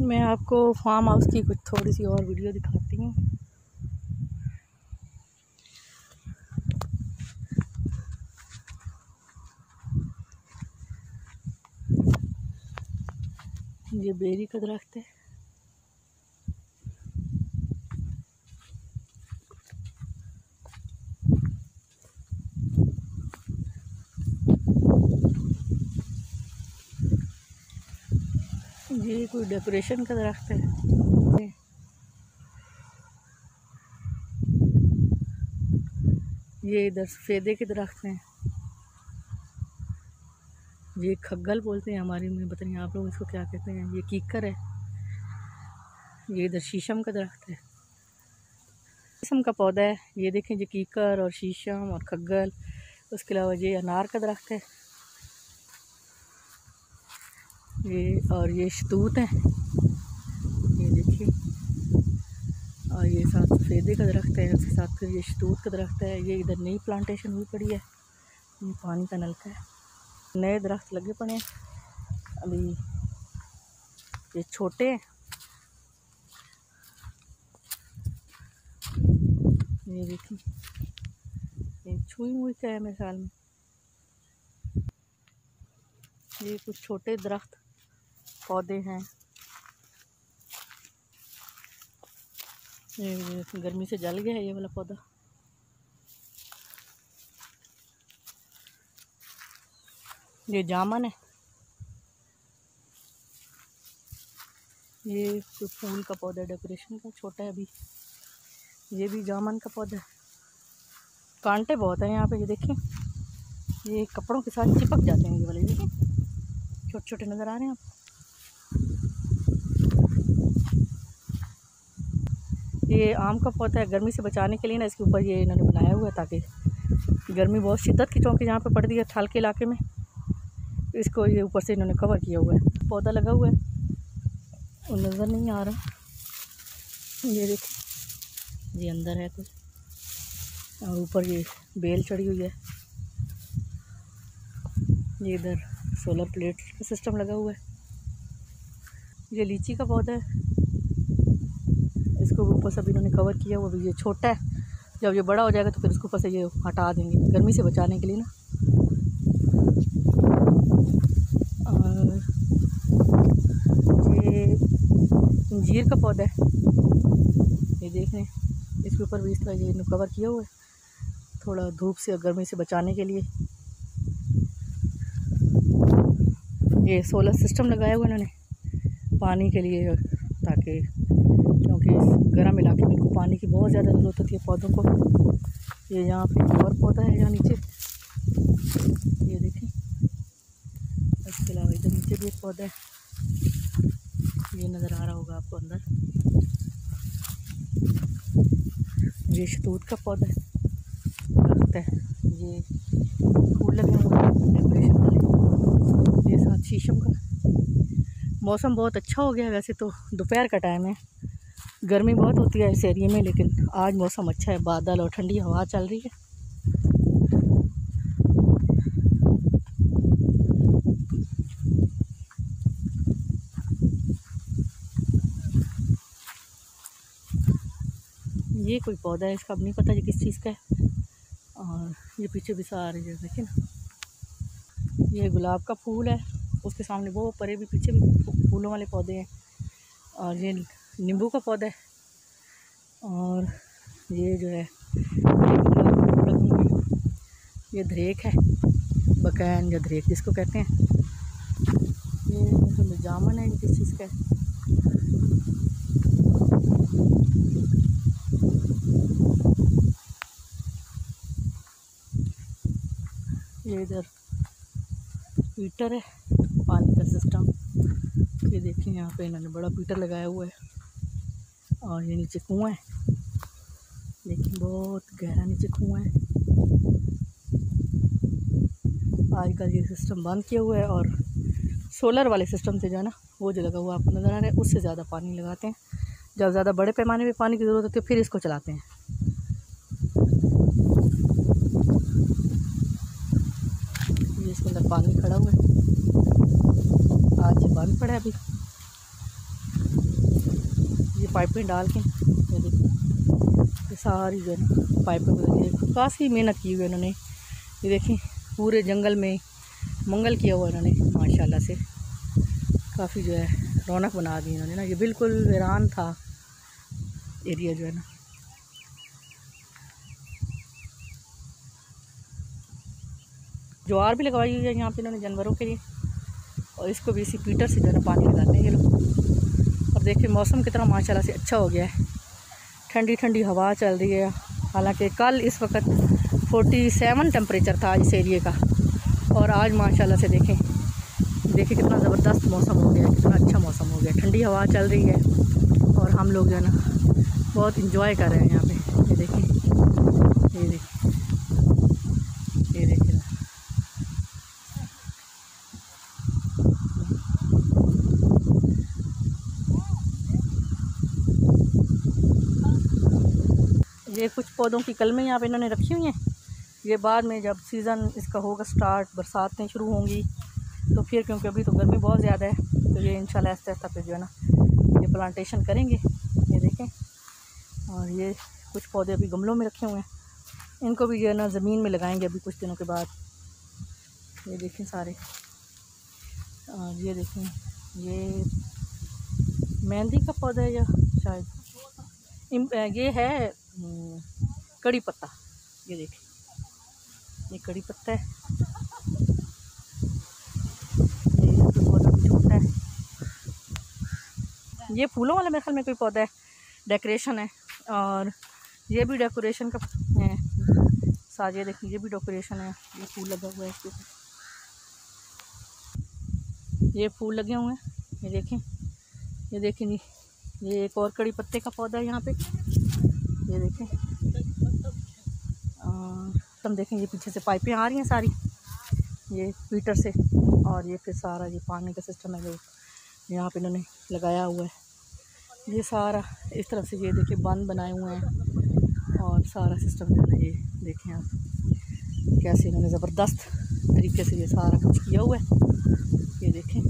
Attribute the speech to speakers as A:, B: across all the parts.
A: मैं आपको farm house की कुछ थोड़ी सी और वीडियो दिखाती हूँ। ये बेरी का दरख्त है। ये कोई डेकोरेशन का दरख्त है। ये इधर सफ़ेदे के दरख्त हैं। ये खग्गल बोलते हैं हमारी, में पता नहीं आप लोग इसको क्या कहते हैं। ये कीकर है। ये इधर शीशम का दरख्त है। शीशम का पौधा है। ये देखें, ये कीकर और शीशम और खग्गल। उसके अलावा ये अनार का दरख्त है। ये और ये शतूत है। ये देखिए। और ये साथ सफ़ेदे का दरख्त है, उसके साथ फिर ये शतूत का दरख्त है। ये इधर नई प्लांटेशन हुई पड़ी है। ये पानी का नलका है। नए दरख्त लगे पड़े हैं। अभी ये छोटे हैं। ये देखिए। ये छुई मुई का है मेरे ख्याल में? ये कुछ छोटे दरख्त। पौधे हैं। ये गर्मी से जल गया है ये वाला पौधा। ये जामन है। ये कोई फूल का पौधा, डेकोरेशन का छोटा है अभी। ये भी जामन का पौधा है। कांटे बहुत हैं यहाँ पे, ये देखें ये कपड़ों के साथ चिपक जाते हैं ये वाले देखें छोटे छोटे नज़र आ रहे हैं आप। ये आम का पौधा है, गर्मी से बचाने के लिए ना इसके ऊपर ये इन्होंने बनाया हुआ है ताकि गर्मी बहुत शिद्दत की चौंकी यहाँ पड़ पड़ती है थाल के इलाके में, इसको ये ऊपर से इन्होंने कवर किया हुआ है। पौधा लगा हुआ है, और नज़र नहीं आ रहा। ये देखो। ये अंदर है कुछ। और ऊपर ये बेल चढ़ी हुई है। ये इधर सोलर प्लेट का सिस्टम लगा हुआ है। ये लीची का पौधा है। इसको ऊपर से इन्होंने कवर किया हुआ ये छोटा है। जब ये बड़ा हो जाएगा तो फिर उसको ऊपर से ये हटा देंगे, गर्मी से बचाने के लिए ना। और ये अंजीर का पौधा है। ये देख रहे हैं, इसके ऊपर भी इस तरह ये कवर किया हुआ है। थोड़ा धूप से और गर्मी से बचाने के लिए। ये सोलर सिस्टम लगाया हुआ इन्होंने, पानी के लिए ताकि गर्म इलाके में, इनको पानी की बहुत ज़्यादा ज़रूरत होती है पौधों को। ये यहाँ पे और पौधा है यहाँ नीचे। ये देखें इसके अलावा इधर नीचे भी एक पौधा है। ये नज़र आ रहा होगा आपको अंदर। ये शतूत का पौधा है। रखता है। ये फूल लगे डेकोरेशन वाले। ये साथ शीशम का। मौसम बहुत अच्छा हो गया वैसे तो। दोपहर का टाइम है। गर्मी बहुत होती है इस एरिए में, लेकिन आज मौसम अच्छा है, बादल और ठंडी हवा चल रही है। ये कोई पौधा है, इसका अब नहीं पता ये किस चीज़ का है। और ये पीछे भी सारे जो देखिए ना, ये गुलाब का फूल है, उसके सामने वो परे भी पीछे भी फूलों वाले पौधे हैं। और ये नींबू का पौधा है। और ये जो है, ये धरेक है, बकैन या ध्रेक जिसको कहते हैं। ये जामन है किस चीज़ का ये इधर पीटर है, पानी का सिस्टम। ये देखिए, यहाँ पे इन्होंने बड़ा पीटर लगाया हुआ है। और ये नीचे कुआँ है। लेकिन बहुत गहरा नीचे कुआँ है। आजकल ये सिस्टम बंद किया हुआ है और सोलर वाले सिस्टम से जो है ना, वो जो लगा हुआ आपको नज़र आ रहा है, उससे ज़्यादा पानी लगाते हैं। जब ज़्यादा बड़े पैमाने में पानी की ज़रूरत होती है, फिर इसको चलाते हैं। इसके अंदर पानी खड़ा हुआ है। आज ये बंद पड़ा है अभी। पाइपें डाल के, ये ये सारी जो है ना, पाइपें काफ़ी मेहनत की हुई उन्होंने ये देखें पूरे जंगल में मंगल किया हुआ इन्होंने, माशाल्लाह से। काफ़ी जो है, रौनक बना दी इन्होंने ना। ये बिल्कुल वीरान था एरिया जो है ना। ज्वार भी लगवाई हुई है यहाँ पे इन्होंने जानवरों के लिए। और इसको भी इसी पीटर से जो है ना पानी लगाते हैं ये लोग। देखिए मौसम कितना माशाल्लाह से अच्छा हो गया है। ठंडी ठंडी हवा चल रही है। हालाँकि कल इस वक्त फोर्टी सेवन टेम्परेचर था इस एरिए का। और आज माशाल्लाह से देखें देखिए कितना ज़बरदस्त मौसम हो गया, कितना अच्छा मौसम हो गया। ठंडी हवा चल रही है और हम लोग जो है ना, बहुत इंजॉय कर रहे हैं यहाँ पे। ये देखिए ये देखिए ये देखिए ये कुछ पौधों की कलमें यहाँ पे इन्होंने रखी हुई हैं। ये बाद में जब सीज़न इसका होगा स्टार्ट बरसातें शुरू होंगी तो फिर क्योंकि अभी तो गर्मी बहुत ज़्यादा है तो ये इंशाल्लाह ऐसा ऐसा फिर जो है ना, ये प्लांटेशन करेंगे। ये देखें, और ये कुछ पौधे अभी गमलों में रखे हुए हैं। इनको भी जो है ना ज़मीन में लगाएँगे अभी कुछ दिनों के बाद। ये देखें सारे। और ये देखें, ये मेहंदी का पौधा है या शायद? ये है कड़ी पत्ता, ये देखें, ये कड़ी पत्ता है। ये तो है। ये फूलों वाला मेरे ख्याल में कोई पौधा है, डेकोरेशन है, और ये भी डेकोरेशन का है। साजे देखिए ये भी डेकोरेशन है, ये फूल लगा हुआ है इसके ये फूल लगे हुए हैं, ये देखें ये देखें जी, ये एक और कड़ी पत्ते का पौधा है यहाँ पे। ये देखें। और हम देखें ये पीछे से पाइपें आ रही हैं सारी, ये हीटर से। और ये फिर सारा ये पानी का सिस्टम है जो यहाँ पे इन्होंने लगाया हुआ है। ये सारा इस तरफ़ से ये देखिए बंद बनाए हुए हैं। और सारा सिस्टम जो है ये देखें आप, कैसे इन्होंने ज़बरदस्त तरीके से ये सारा कुछ किया हुआ है। ये देखें।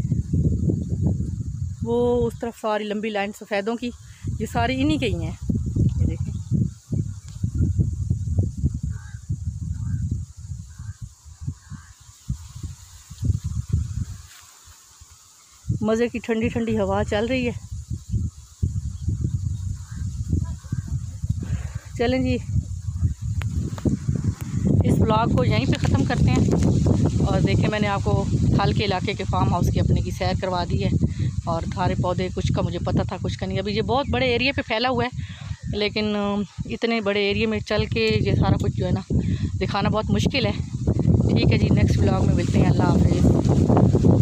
A: वो उस तरफ़ सारी लंबी लाइन सफ़ेदों की, ये सारी इन्हीं के ही हैं ये देखें मज़े की ठंडी ठंडी हवा चल रही है। चलें जी। इस ब्लॉग को यहीं पे ख़त्म करते हैं। और देखें मैंने आपको थल के इलाके के फार्म हाउस की अपने की सैर करवा दी है। और थारे पौधे, कुछ का मुझे पता था, कुछ का नहीं। अभी ये बहुत बड़े एरिया पे फैला हुआ है। लेकिन इतने बड़े एरिया में चल के ये सारा कुछ जो है ना, दिखाना बहुत मुश्किल है। ठीक है जी नेक्स्ट ब्लॉग में मिलते हैं। अल्लाह हाफिज़।